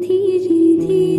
धीरे धीरे